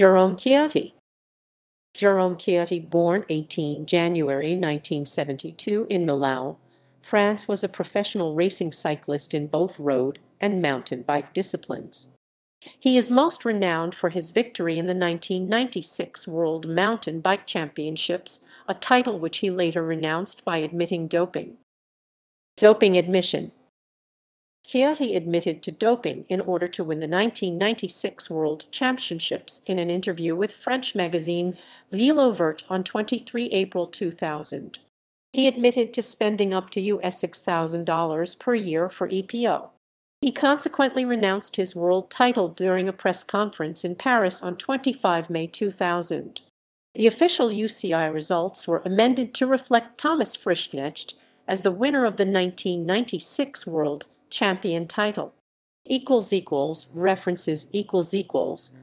Jerome Chiotti Jerome Chiotti, born 18 January 1972 in Millau, France, was a professional racing cyclist in both road and mountain bike disciplines. He is most renowned for his victory in the 1996 World Mountain Bike Championships, a title which he later renounced by admitting doping. Doping admission Chiotti admitted to doping in order to win the 1996 World Championships in an interview with French magazine Vélo Vert on 23 April 2000. He admitted to spending up to US $6,000 per year for EPO. He consequently renounced his world title during a press conference in Paris on 25 May 2000. The official UCI results were amended to reflect Thomas Frischknecht as the winner of the 1996 World Champion title. Equals equals references equals equals